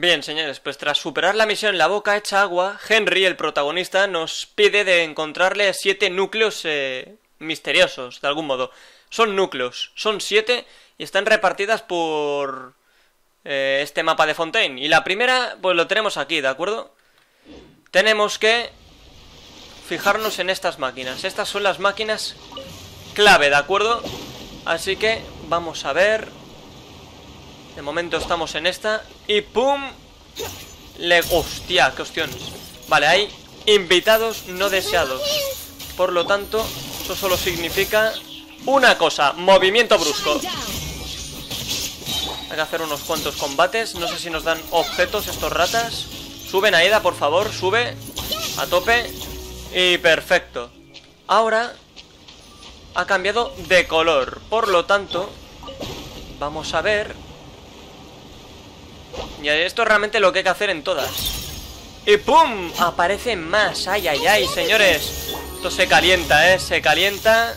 Bien, señores, pues tras superar la misión la boca hecha agua, Henry, el protagonista, nos pide de encontrarle siete núcleos eh, misteriosos, de algún modo. Son núcleos, son siete y están repartidas por eh, este mapa de Fontaine. Y la primera, pues lo tenemos aquí, ¿de acuerdo? Tenemos que fijarnos en estas máquinas. Estas son las máquinas clave, ¿de acuerdo? Así que vamos a ver de momento estamos en esta. Y ¡pum! Le... ¡Hostia! ¡Qué hostión! Vale, hay invitados no deseados. Por lo tanto, eso solo significa una cosa. Movimiento brusco. Hay que hacer unos cuantos combates. No sé si nos dan objetos estos ratas. Suben, Aida, por favor. Sube. A tope. Y perfecto. Ahora ha cambiado de color. Por lo tanto, vamos a ver y esto es realmente lo que hay que hacer en todas. Y ¡pum! Aparecen más. ¡Ay, ay, ay, señores! Esto se calienta, ¿eh? Se calienta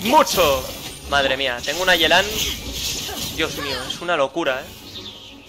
mucho. Madre mía, tengo una Yelan. Dios mío, es una locura, ¿eh?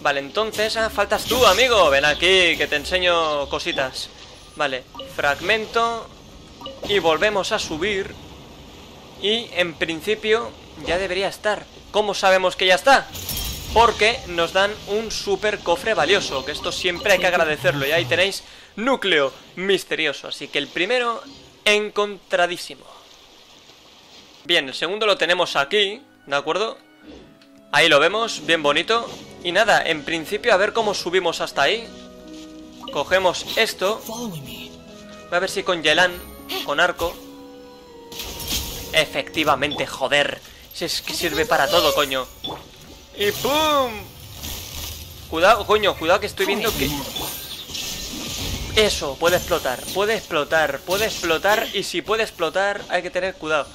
Vale, entonces... Ah, faltas tú, amigo. Ven aquí, que te enseño cositas. Vale, fragmento. Y volvemos a subir. Y, en principio, ya debería estar. ¿Cómo sabemos que ya está? Porque nos dan un super cofre valioso, que esto siempre hay que agradecerlo. Y ahí tenéis núcleo misterioso, así que el primero encontradísimo. Bien, el segundo lo tenemos aquí, ¿de acuerdo? Ahí lo vemos, bien bonito. Y nada, en principio a ver cómo subimos hasta ahí. Cogemos esto. Voy a ver si con Yelan, con arco. Efectivamente, joder. Si es que sirve para todo, coño. ¡Y ¡pum! Cuidado, coño, cuidado que estoy viendo que... Eso, puede explotar, puede explotar, puede explotar Y si puede explotar hay que tener cuidado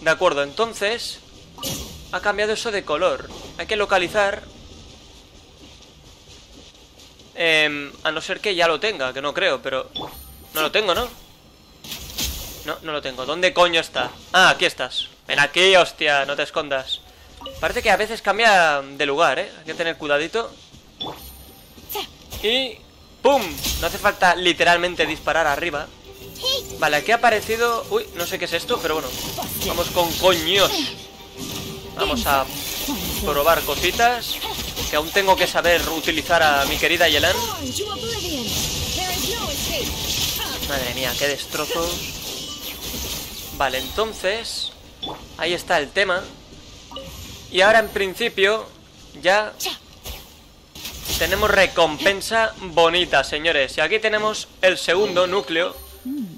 De acuerdo, entonces Ha cambiado eso de color Hay que localizar eh, A no ser que ya lo tenga, que no creo, pero... No lo tengo, ¿no? No, no lo tengo, ¿dónde coño está? Ah, aquí estás Ven aquí, hostia, no te escondas Parece que a veces cambia de lugar, ¿eh? Hay que tener cuidadito. Y... ¡Pum! No hace falta literalmente disparar arriba. Vale, aquí ha aparecido... Uy, no sé qué es esto, pero bueno. Vamos con coños. Vamos a probar cositas. Que aún tengo que saber utilizar a mi querida Yelan. Madre mía, qué destrozos. Vale, entonces... Ahí está el tema. Y ahora en principio ya tenemos recompensa bonita, señores. Y aquí tenemos el segundo núcleo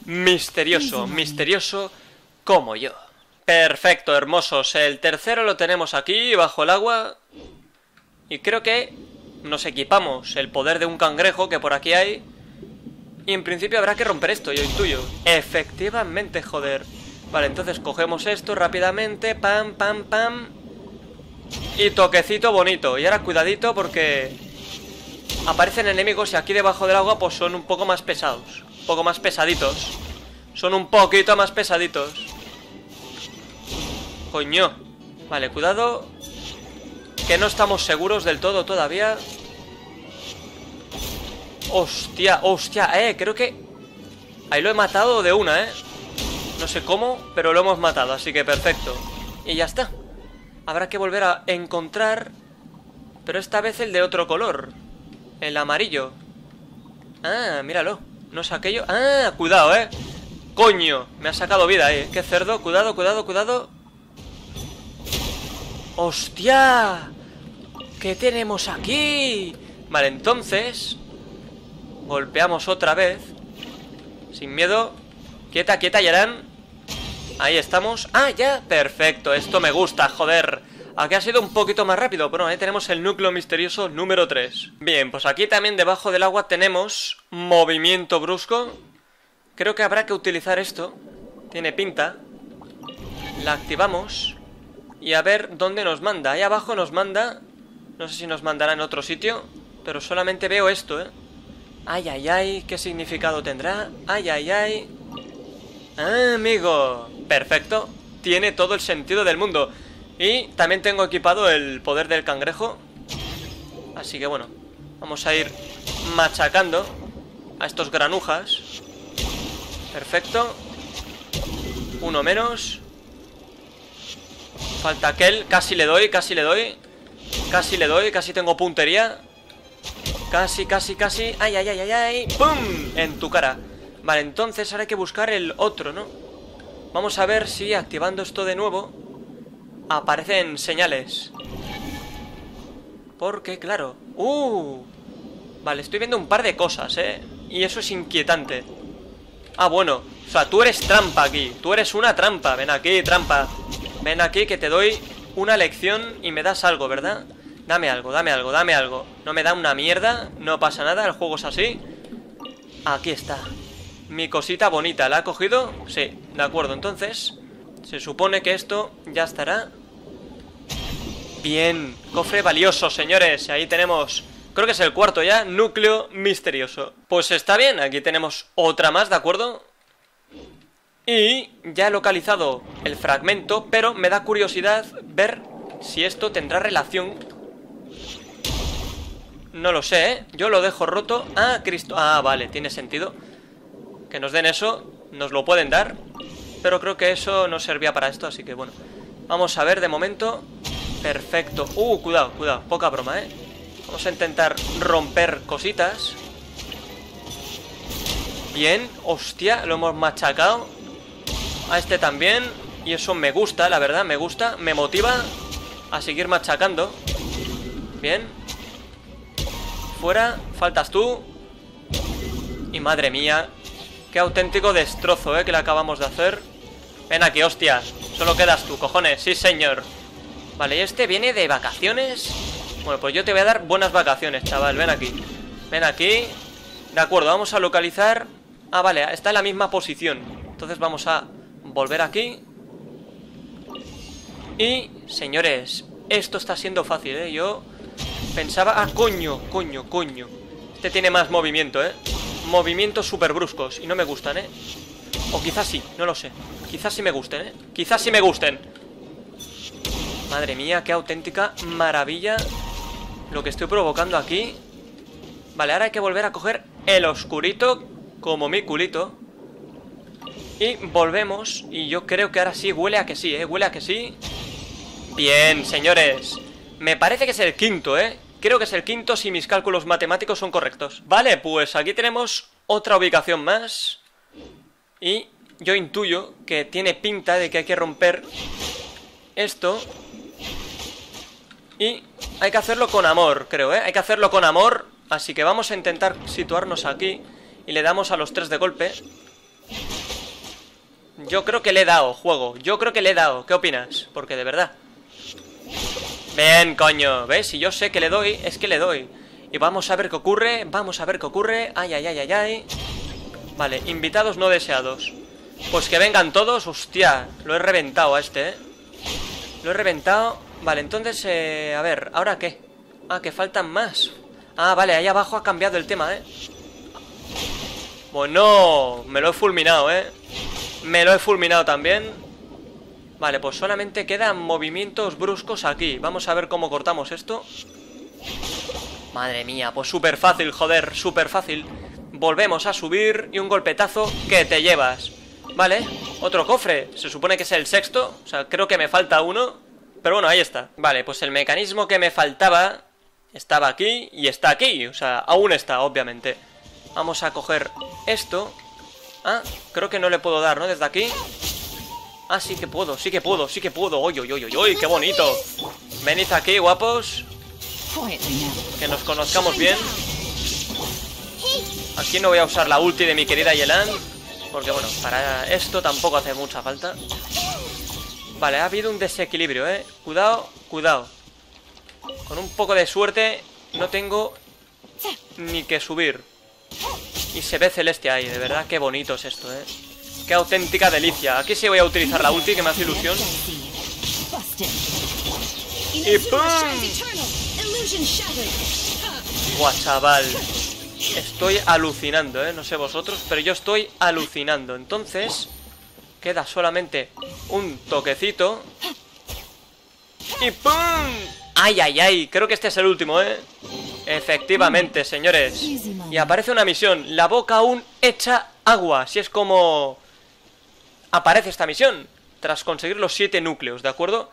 misterioso, misterioso como yo. Perfecto, hermosos. El tercero lo tenemos aquí, bajo el agua. Y creo que nos equipamos el poder de un cangrejo que por aquí hay. Y en principio habrá que romper esto, yo intuyo. Efectivamente, joder. Vale, entonces cogemos esto rápidamente. Pam, pam, pam. Y toquecito bonito. Y ahora cuidadito porque aparecen enemigos y aquí debajo del agua pues son un poco más pesados. Un poco más pesaditos. Son un poquito más pesaditos. Coño. Vale, cuidado. Que no estamos seguros del todo todavía. Hostia, hostia, eh, creo que... Ahí lo he matado de una, eh. No sé cómo, pero lo hemos matado, así que perfecto. Y ya está. Habrá que volver a encontrar... Pero esta vez el de otro color. El amarillo. Ah, míralo. ¿No es aquello? Ah, cuidado, eh. Coño, me ha sacado vida ahí. Qué cerdo. Cuidado, cuidado, cuidado. ¡Hostia! ¿Qué tenemos aquí? Vale, entonces... Golpeamos otra vez. Sin miedo. Quieta, quieta, Yaran. Ahí estamos. ¡Ah, ya! Perfecto, esto me gusta, joder. Aquí ha sido un poquito más rápido, pero ahí tenemos el núcleo misterioso número 3. Bien, pues aquí también debajo del agua tenemos movimiento brusco. Creo que habrá que utilizar esto. Tiene pinta. La activamos. Y a ver dónde nos manda. Ahí abajo nos manda... No sé si nos mandará en otro sitio. Pero solamente veo esto, ¿eh? Ay, ay, ay. ¿Qué significado tendrá? Ay, ay, ay. Ah, amigo. Perfecto. Tiene todo el sentido del mundo. Y también tengo equipado el poder del cangrejo. Así que bueno. Vamos a ir machacando a estos granujas. Perfecto. Uno menos. Falta aquel. Casi le doy, casi le doy. Casi le doy, casi tengo puntería. Casi, casi, casi. ¡Ay, ay, ay, ay, ay! ¡Pum! En tu cara. Vale, entonces ahora hay que buscar el otro, ¿no? Vamos a ver si activando esto de nuevo aparecen señales. Porque, claro... ¡Uh! Vale, estoy viendo un par de cosas, ¿eh? Y eso es inquietante. Ah, bueno. O sea, tú eres trampa aquí. Tú eres una trampa. Ven aquí, trampa. Ven aquí que te doy una lección y me das algo, ¿verdad? Dame algo, dame algo, dame algo. No me da una mierda, no pasa nada, el juego es así. Aquí está. Mi cosita bonita, ¿la ha cogido? Sí, de acuerdo, entonces se supone que esto ya estará Bien, cofre valioso, señores Ahí tenemos, creo que es el cuarto ya Núcleo misterioso Pues está bien, aquí tenemos otra más, ¿de acuerdo? Y ya he localizado el fragmento Pero me da curiosidad ver si esto tendrá relación No lo sé, ¿eh? Yo lo dejo roto Ah, Cristo, ah, vale, tiene sentido que nos den eso, nos lo pueden dar Pero creo que eso no servía para esto, así que bueno. Vamos a ver de momento Perfecto. Uh, cuidado, cuidado, poca broma, eh Vamos a intentar romper cositas. Bien, hostia, lo hemos machacado. A este también Y eso me gusta, la verdad, me gusta Me motiva a seguir machacando. Bien. Fuera, faltas tú. Y madre mía Qué auténtico destrozo, ¿eh? Que le acabamos de hacer. Ven aquí, hostia. Solo quedas tú, cojones. Sí, señor. Vale, ¿y este viene de vacaciones? Bueno, pues yo te voy a dar buenas vacaciones, chaval. Ven aquí. Ven aquí. De acuerdo, vamos a localizar. Ah, vale, está en la misma posición. Entonces vamos a volver aquí. Y, señores Esto está siendo fácil, ¿eh? Yo pensaba... Ah, coño, coño, coño. Este tiene más movimiento, ¿eh? Movimientos súper bruscos y no me gustan, ¿eh? O quizás sí, no lo sé Quizás sí me gusten, ¿eh? Quizás sí me gusten Madre mía, qué auténtica maravilla Lo que estoy provocando aquí Vale, ahora hay que volver a coger el oscurito Como mi culito Y volvemos Y yo creo que ahora sí, huele a que sí, ¿eh? Huele a que sí Bien, señores Me parece que es el quinto, ¿eh? Creo que es el quinto si mis cálculos matemáticos son correctos. Vale, pues aquí tenemos otra ubicación más. Y yo intuyo que tiene pinta de que hay que romper esto. Y hay que hacerlo con amor, creo, ¿eh? Hay que hacerlo con amor. Así que vamos a intentar situarnos aquí. Y le damos a los tres de golpe. Yo creo que le he dado, juego. Yo creo que le he dado. ¿Qué opinas? Porque de verdad... Bien, coño, ¿ves? Si yo sé que le doy, es que le doy Y vamos a ver qué ocurre, vamos a ver qué ocurre Ay, ay, ay, ay, ay Vale, invitados no deseados Pues que vengan todos, hostia Lo he reventado a este, ¿eh? Lo he reventado Vale, entonces, eh, a ver, ¿ahora qué? Ah, que faltan más Ah, vale, ahí abajo ha cambiado el tema, ¿eh? Bueno, me lo he fulminado, ¿eh? Me lo he fulminado también Vale, pues solamente quedan movimientos bruscos aquí. Vamos a ver cómo cortamos esto. Madre mía, pues súper fácil, joder, súper fácil. Volvemos a subir y un golpetazo que te llevas. Vale, otro cofre. Se supone que es el sexto O sea, creo que me falta uno Pero bueno, ahí está. Vale, pues el mecanismo que me faltaba Estaba aquí y está aquí O sea, aún está, obviamente. Vamos a coger esto. Ah, creo que no le puedo dar, ¿no? Desde aquí Ah, sí que puedo, sí que puedo, sí que puedo. Uy, uy, uy, uy, qué bonito. Venid aquí, guapos. Que nos conozcamos bien. Aquí no voy a usar la ulti de mi querida Yelan Porque bueno, para esto tampoco hace mucha falta. Vale, ha habido un desequilibrio, eh Cuidado, cuidado. Con un poco de suerte No tengo ni que subir. Y se ve celeste ahí, de verdad, qué bonito es esto, eh Qué auténtica delicia. Aquí sí voy a utilizar la ulti, que me hace ilusión. ¡Y ¡pum! Guau, chaval. Estoy alucinando, ¿eh? No sé vosotros, pero yo estoy alucinando. Entonces, queda solamente un toquecito. ¡Y pum! ¡Ay, ay, ay! Creo que este es el último, ¿eh? Efectivamente, señores. Y aparece una misión. La boca aún hecha agua. Así es como aparece esta misión. Tras conseguir los siete núcleos, ¿de acuerdo?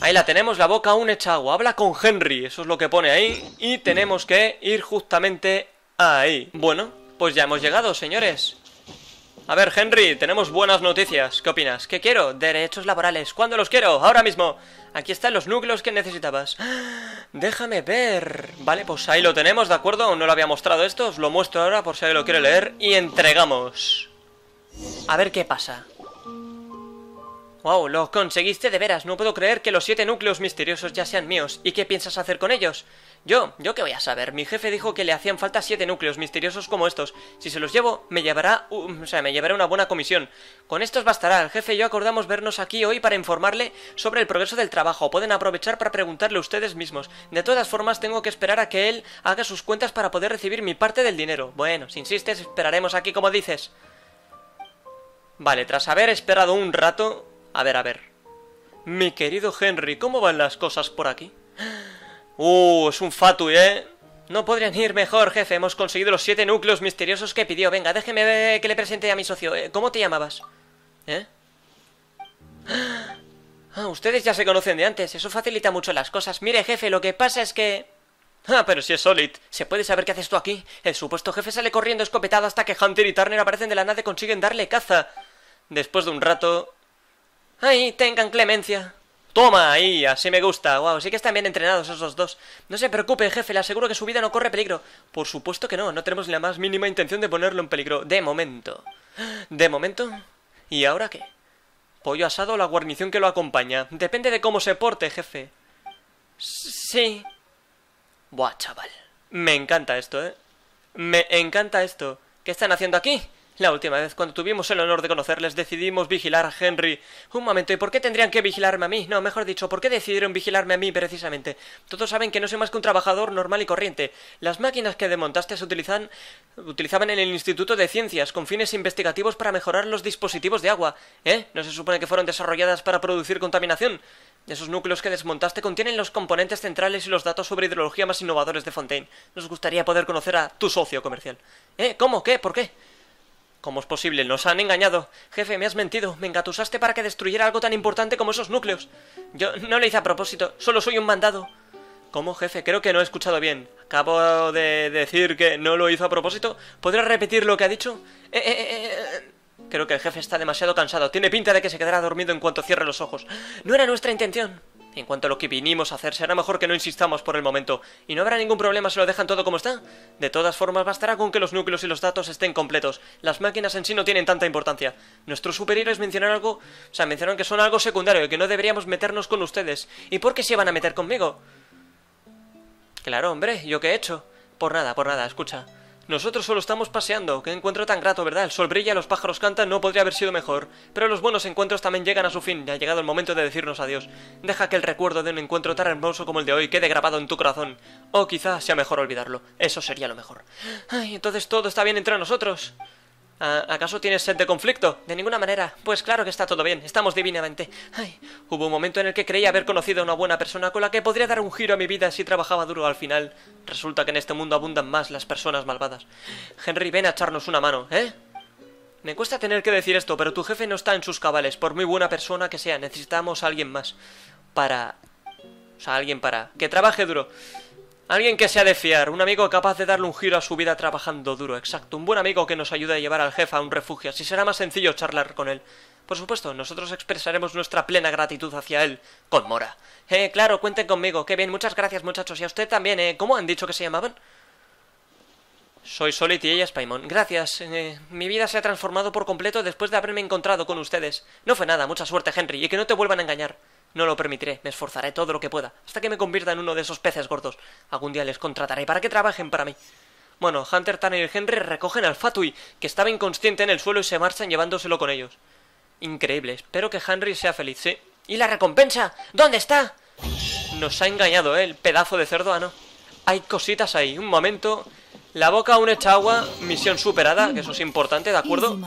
Ahí la tenemos, la boca aún hecha agua. Habla con Henry, eso es lo que pone ahí. Y tenemos que ir justamente ahí. Bueno, pues ya hemos llegado, señores. A ver, Henry, tenemos buenas noticias. ¿Qué opinas? ¿Qué quiero? Derechos laborales. ¿Cuándo los quiero? Ahora mismo. Aquí están los núcleos que necesitabas. Déjame ver. Vale, pues ahí lo tenemos, ¿de acuerdo? No lo había mostrado esto, os lo muestro ahora por si alguien lo quiere leer. Y entregamos. A ver qué pasa. Wow, lo conseguiste de veras. No puedo creer que los siete núcleos misteriosos ya sean míos. ¿Y qué piensas hacer con ellos? Yo, yo qué voy a saber. Mi jefe dijo que le hacían falta siete núcleos misteriosos como estos. Si se los llevo, me llevará, o sea, me llevará una buena comisión. Con estos bastará. El jefe y yo acordamos vernos aquí hoy para informarle sobre el progreso del trabajo. Pueden aprovechar para preguntarle ustedes mismos. De todas formas, tengo que esperar a que él haga sus cuentas para poder recibir mi parte del dinero. Bueno, si insistes, esperaremos aquí como dices. Vale, tras haber esperado un rato... A ver, a ver. Mi querido Henry, ¿cómo van las cosas por aquí? Uh, es un fatui, ¿eh? No podrían ir mejor, jefe. Hemos conseguido los siete núcleos misteriosos que pidió. Venga, déjeme que le presente a mi socio. Eh, ¿Cómo te llamabas? ¿Eh? Ah, ustedes ya se conocen de antes. Eso facilita mucho las cosas. Mire, jefe, lo que pasa es que... Ah, pero si es Solid. ¿Se puede saber qué haces tú aquí? El supuesto jefe sale corriendo escopetado hasta que Hunter y Turner aparecen de la nada y consiguen darle caza. Después de un rato... ¡Ay, tengan clemencia! Toma, ahí, así me gusta. Wow, sí que están bien entrenados esos dos. No se preocupe, jefe, le aseguro que su vida no corre peligro. Por supuesto que no, no tenemos la más mínima intención de ponerlo en peligro. De momento. ¿De momento? ¿Y ahora qué? Pollo asado o la guarnición que lo acompaña. Depende de cómo se porte, jefe. Sí. Buah, chaval. Me encanta esto, ¿eh? Me encanta esto. ¿Qué están haciendo aquí? La última vez, cuando tuvimos el honor de conocerles, decidimos vigilar a Henry. Un momento, ¿y por qué tendrían que vigilarme a mí? No, mejor dicho, ¿por qué decidieron vigilarme a mí precisamente? Todos saben que no soy más que un trabajador normal y corriente. Las máquinas que desmontaste se utilizan, utilizaban en el Instituto de Ciencias con fines investigativos para mejorar los dispositivos de agua. ¿Eh? ¿No se supone que fueron desarrolladas para producir contaminación? Esos núcleos que desmontaste contienen los componentes centrales y los datos sobre hidrología más innovadores de Fontaine. Nos gustaría poder conocer a tu socio comercial. ¿Eh? ¿Cómo? ¿Qué? ¿Por qué? ¿Cómo es posible? Nos han engañado. Jefe, me has mentido. Me engatusaste para que destruyera algo tan importante como esos núcleos. Yo no lo hice a propósito. Solo soy un mandado. ¿Cómo, jefe? Creo que no he escuchado bien. Acabo de decir que no lo hizo a propósito. ¿Podrás repetir lo que ha dicho? Eh, eh, eh, eh, Creo que el jefe está demasiado cansado. Tiene pinta de que se quedará dormido en cuanto cierre los ojos. No era nuestra intención. En cuanto a lo que vinimos a hacer, será mejor que no insistamos por el momento. Y no habrá ningún problema si lo dejan todo como está. De todas formas, bastará con que los núcleos y los datos estén completos. Las máquinas en sí no tienen tanta importancia. Nuestros superiores mencionaron algo... O sea, mencionaron que son algo secundario y que no deberíamos meternos con ustedes. ¿Y por qué se iban a meter conmigo? Claro, hombre, ¿yo qué he hecho? Por nada, por nada, escucha. Nosotros solo estamos paseando. Qué encuentro tan grato, ¿verdad? El sol brilla, los pájaros cantan, no podría haber sido mejor. Pero los buenos encuentros también llegan a su fin. Ya ha llegado el momento de decirnos adiós. Deja que el recuerdo de un encuentro tan hermoso como el de hoy quede grabado en tu corazón. O quizá sea mejor olvidarlo. Eso sería lo mejor. Ay, entonces todo está bien entre nosotros. ¿Acaso tienes sed de conflicto? De ninguna manera. Pues claro que está todo bien. Estamos divinamente. Ay, hubo un momento en el que creía haber conocido a una buena persona con la que podría dar un giro a mi vida si trabajaba duro al final. Resulta que en este mundo abundan más las personas malvadas. Henry, ven a echarnos una mano, ¿eh? Me cuesta tener que decir esto, pero tu jefe no está en sus cabales. Por muy buena persona que sea, necesitamos a alguien más. Para... O sea, alguien para... Que trabaje duro. Alguien que sea de fiar, un amigo capaz de darle un giro a su vida trabajando duro, exacto, un buen amigo que nos ayude a llevar al jefe a un refugio, así será más sencillo charlar con él. Por supuesto, nosotros expresaremos nuestra plena gratitud hacia él, con Mora. Eh, claro, cuenten conmigo, qué bien, muchas gracias muchachos, y a usted también, eh, ¿cómo han dicho que se llamaban? Soy Solid y ella es Paimon. Gracias. Eh, mi vida se ha transformado por completo después de haberme encontrado con ustedes. No fue nada, mucha suerte, Henry, y que no te vuelvan a engañar. No lo permitiré, me esforzaré todo lo que pueda, hasta que me convierta en uno de esos peces gordos. Algún día les contrataré para que trabajen para mí. Bueno, Hunter, Tanner y Henry recogen al Fatui, que estaba inconsciente en el suelo y se marchan llevándoselo con ellos. Increíble, espero que Henry sea feliz, ¿sí? ¿Y la recompensa? ¿Dónde está? Nos ha engañado, ¿eh? El pedazo de cerdo, ah, no. Hay cositas ahí, un momento. La boca aún hecha agua, misión superada, que eso es importante, ¿de acuerdo?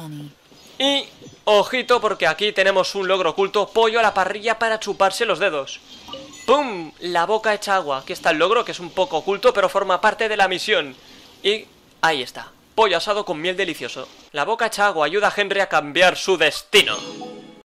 Y Ojito porque aquí tenemos un logro oculto, pollo a la parrilla para chuparse los dedos. ¡Pum! La boca hecha agua. Aquí está el logro, que es un poco oculto, pero forma parte de la misión. Y ahí está. Pollo asado con miel delicioso. La boca hecha agua ayuda a Henry a cambiar su destino.